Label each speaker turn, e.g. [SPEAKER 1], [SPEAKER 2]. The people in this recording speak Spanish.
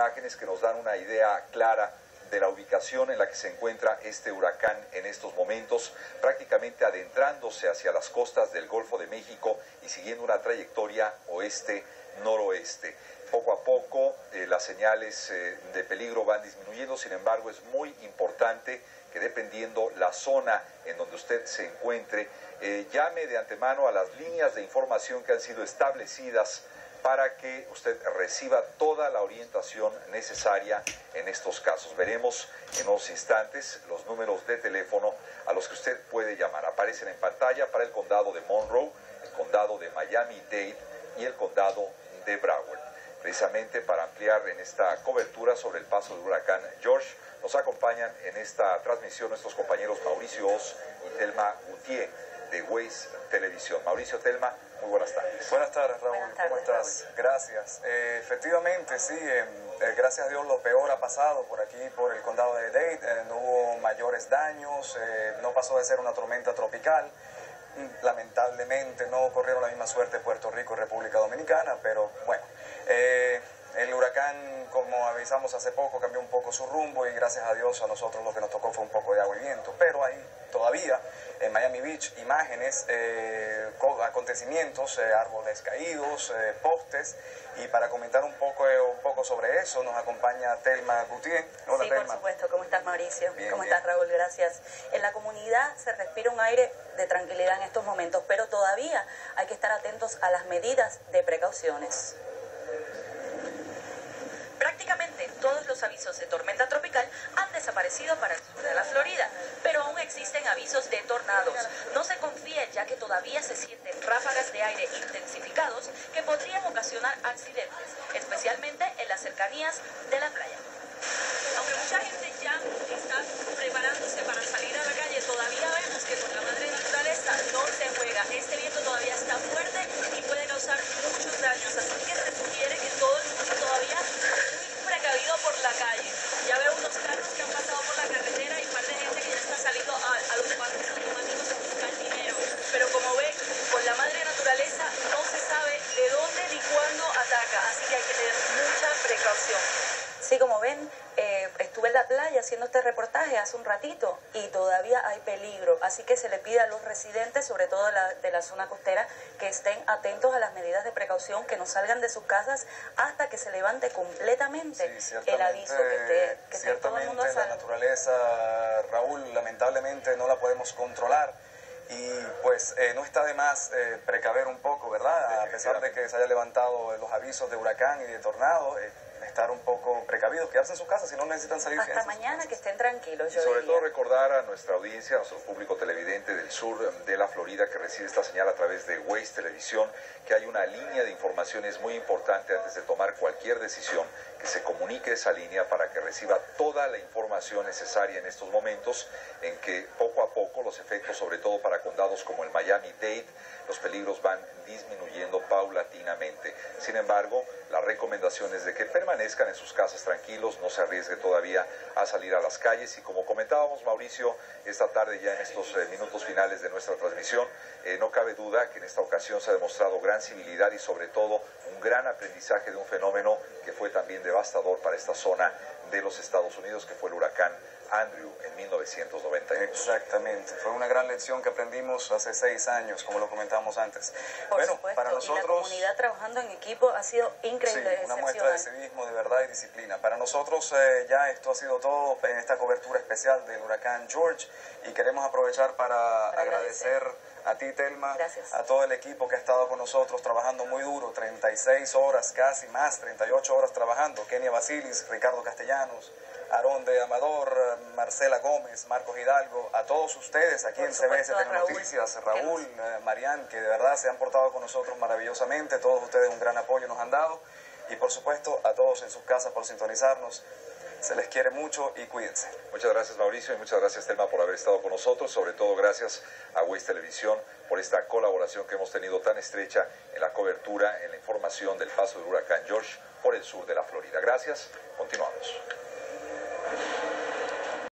[SPEAKER 1] Imágenes que nos dan una idea clara de la ubicación en la que se encuentra este huracán en estos momentos, prácticamente adentrándose hacia las costas del Golfo de México y siguiendo una trayectoria oeste-noroeste. Poco a poco eh, las señales eh, de peligro van disminuyendo, sin embargo es muy importante que dependiendo la zona en donde usted se encuentre, eh, llame de antemano a las líneas de información que han sido establecidas para que usted reciba toda la orientación necesaria en estos casos. Veremos en unos instantes los números de teléfono a los que usted puede llamar. Aparecen en pantalla para el condado de Monroe, el condado de Miami-Dade y el condado de Broward. Precisamente para ampliar en esta cobertura sobre el paso del huracán George, nos acompañan en esta transmisión nuestros compañeros Mauricio Oz y Telma Gutiérrez de Waze Televisión. Mauricio Telma, muy buenas tardes.
[SPEAKER 2] Buenas tardes, Raúl. ¿Cómo estás? Gracias. Eh, efectivamente, sí, eh, eh, gracias a Dios lo peor ha pasado por aquí, por el condado de Dade. no hubo mayores daños, no pasó de ser una tormenta tropical. Lamentablemente no corrieron la misma suerte Puerto Rico y República Dominicana, pero bueno. el huracán, como avisamos hace poco, cambió un poco su rumbo y gracias a Dios a nosotros lo que nos tocó fue un poco de agua y viento. Pero ahí todavía en Miami Beach imágenes, eh, acontecimientos, eh, árboles caídos, eh, postes. Y para comentar un poco, un poco sobre eso nos acompaña Telma Gutiérrez.
[SPEAKER 3] Hola, sí, por supuesto. ¿Cómo estás, Mauricio? ¿Cómo estás, Raúl? Gracias. En la comunidad se respira un aire de tranquilidad en estos momentos, pero todavía hay que estar atentos a las medidas de precauciones.
[SPEAKER 4] Prácticamente todos los avisos de tormenta tropical han desaparecido para el sur de la Florida, pero aún existen avisos de tornados. No se confíe ya que todavía se sienten ráfagas de aire intensificados ocasionar accidentes, especialmente en las cercanías de la playa. Aunque mucha gente
[SPEAKER 3] este reportaje hace un ratito y todavía hay peligro, así que se le pide a los residentes, sobre todo de la, de la zona costera, que estén atentos a las medidas de precaución, que no salgan de sus casas hasta que se levante completamente el aviso que
[SPEAKER 2] esté, que todo el mundo La naturaleza, Raúl, lamentablemente no la podemos controlar y pues eh, no está de más eh, precaver un poco, ¿verdad? A pesar de que se haya levantado los avisos de huracán y de tornado, estar un poco precavidos, quedarse en su casa si no necesitan salir.
[SPEAKER 3] Hasta mañana que estén tranquilos. Yo
[SPEAKER 1] sobre todo recordar a nuestra audiencia, a nuestro público televidente del sur de la Florida que recibe esta señal a través de Waze Televisión, que hay una línea de informaciones muy importante antes de tomar cualquier decisión, que se comunique esa línea para que reciba toda la información necesaria en estos momentos en que poco a poco los efectos, sobre todo para condados como el Miami-Dade, los peligros van disminuyendo paulatinamente. Sin embargo, la recomendación es de que permanezcan en sus casas tranquilos, no se arriesgue todavía a salir a las calles. Y como comentábamos Mauricio esta tarde ya en estos eh, minutos finales de nuestra transmisión, eh, no cabe duda que en esta ocasión se ha demostrado gran civilidad y sobre todo un gran aprendizaje de un fenómeno que fue también devastador para esta zona de los Estados Unidos, que fue el huracán Andrew en 1990.
[SPEAKER 2] Exactamente, fue una gran lección que aprendimos hace seis años, como lo comentábamos antes.
[SPEAKER 3] bueno, para nosotros... Y la comunidad trabajando en equipo ha sido increíble.
[SPEAKER 2] Sí, una muestra de civismo, de verdad y disciplina. Para nosotros eh, ya esto ha sido todo en esta cobertura especial del huracán George y queremos aprovechar para, agradecer a ti, Telma, a todo el equipo que ha estado con nosotros trabajando muy duro, 36 horas, casi más, 38 horas trabajando, Kenia Basilis, Ricardo Castellanos, Aarón de Amador, Marcela Gómez, Marcos Hidalgo, a todos ustedes aquí en CBS Noticias, Raúl, eh, Marián, que de verdad se han portado con nosotros maravillosamente, todos ustedes un gran apoyo nos han dado y por supuesto a todos en sus casas por sintonizarnos. Se les quiere mucho y cuídense.
[SPEAKER 1] Muchas gracias Mauricio y muchas gracias Telma por haber estado con nosotros, sobre todo gracias a Waze Televisión por esta colaboración que hemos tenido tan estrecha en la cobertura, en la información del paso del huracán George por el sur de la Florida. Gracias, continuamos.